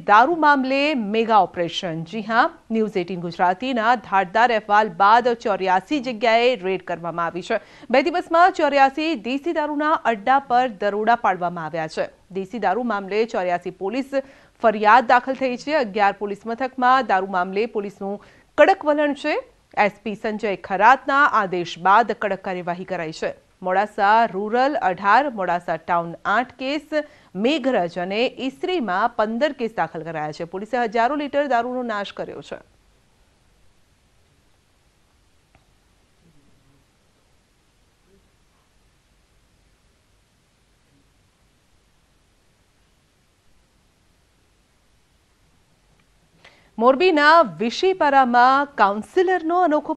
દારૂ મામલે mega operation જી હા ન્યૂઝ એટીન ગુજરાતીના ધારદાર અહેવાલ બાદ ચોર્યાસી જગ્યાએ રેડ કરવામાં આવી છે બે દિવસમાં ચોર્યાસી દેશી દારૂના અડ્ડા પર દરોડા પાડવામાં આવ્યા છે દેશી દારૂ મામલે ચોર્યાસી પોલીસ ફરિયાદ દાખલ થઈ છે અગિયાર પોલીસ મથકમાં દારૂ મામલે પોલીસનું કડક વલણ છે એસપી સંજય ખરાતના આદેશ બાદ કડક કાર્યવાહી કરાઈ છે. મોડાસા રૂરલ અઢાર, મોડાસા ટાઉન આઠ કેસ મેઘરજ અને ઈસરીમાં પંદર કેસ દાખલ કરાયા છે. પોલીસે હજારો લીટર દારૂનો નાશ કર્યો છે. મોરબીના વિશીપરામાં કાઉન્સિલરનો અનોખો